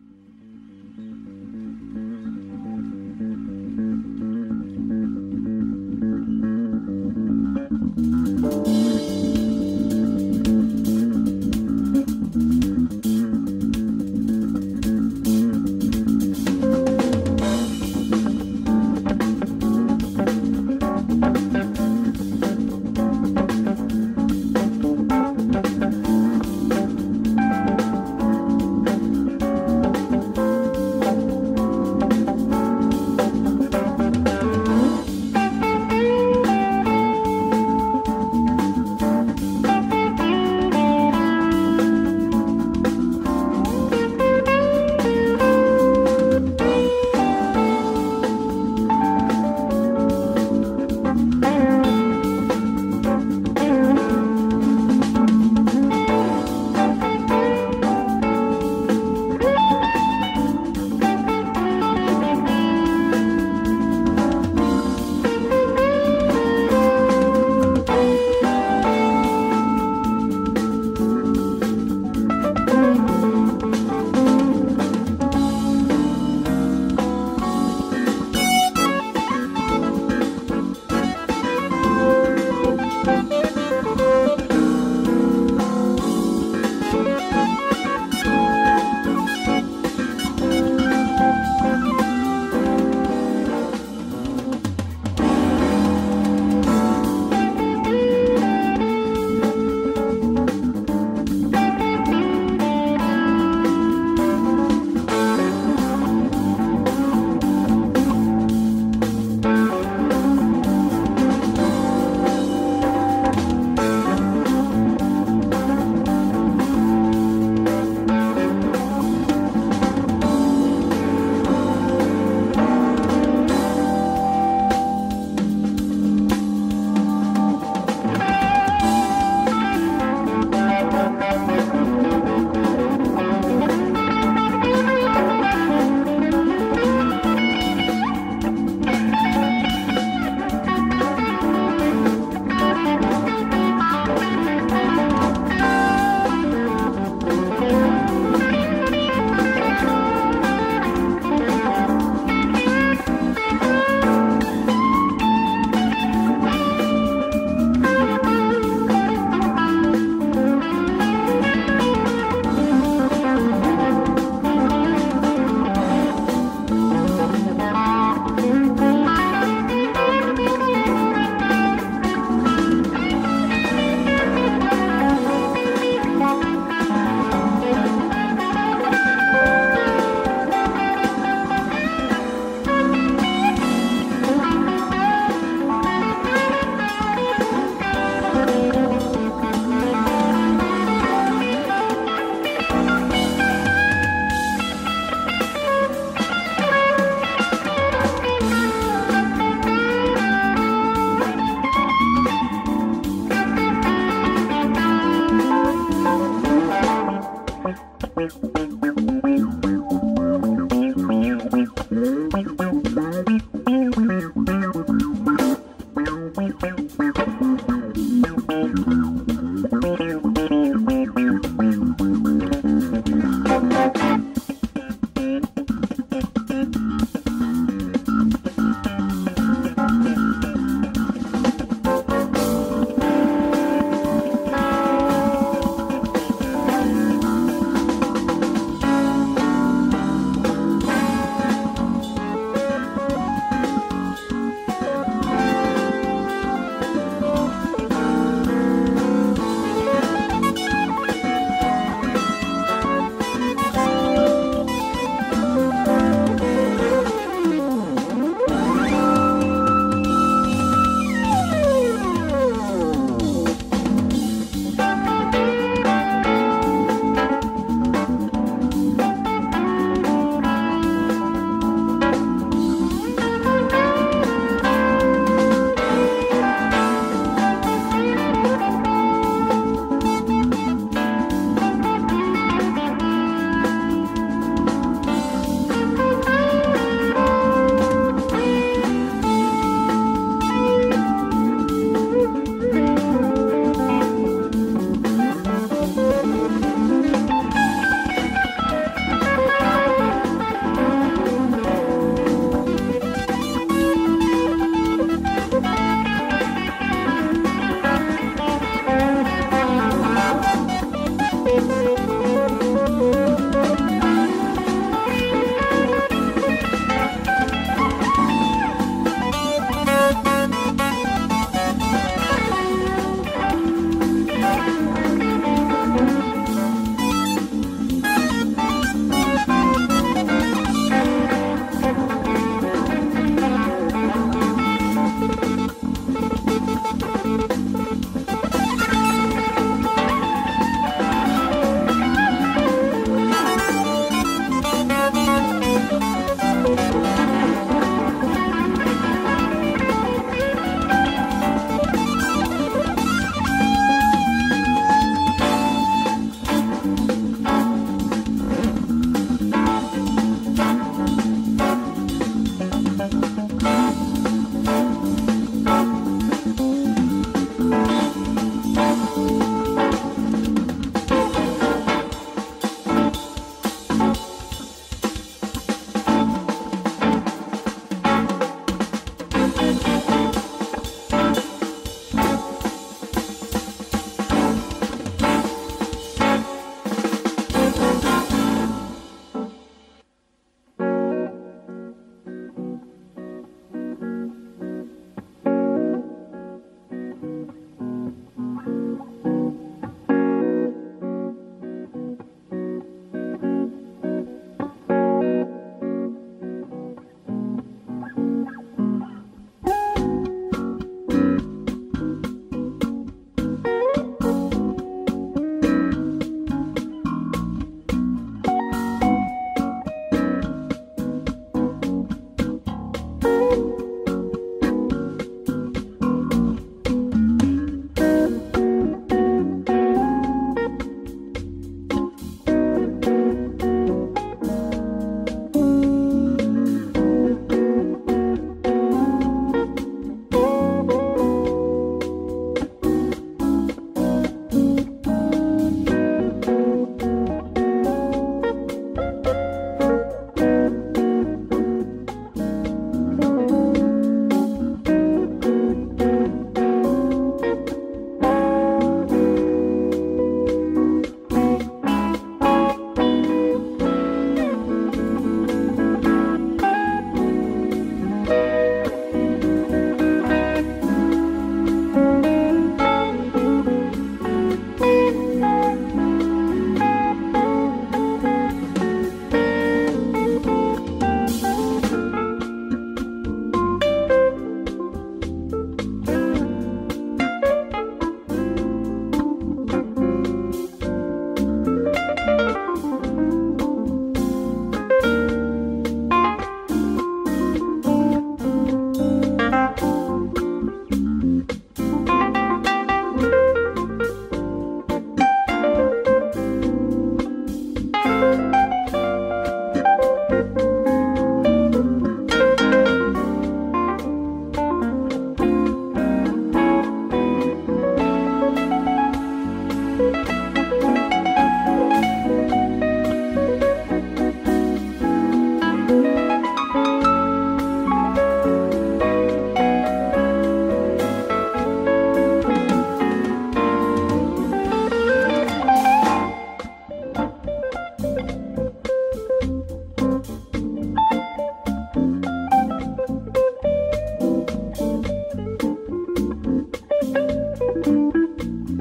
Bye.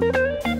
Música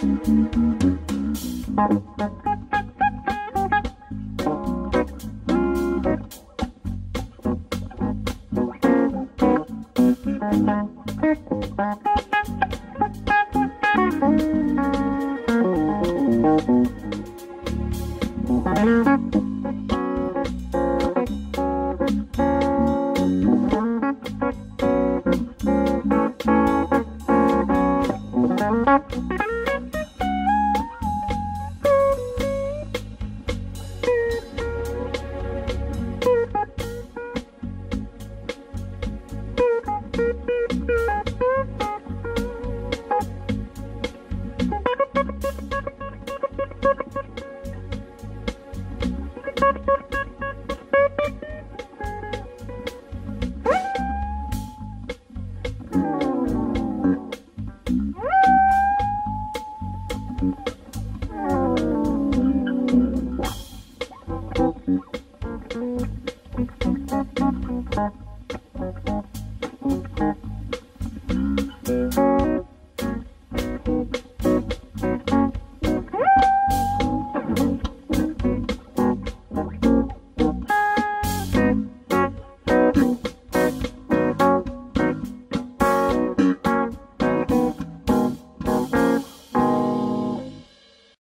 Thank you.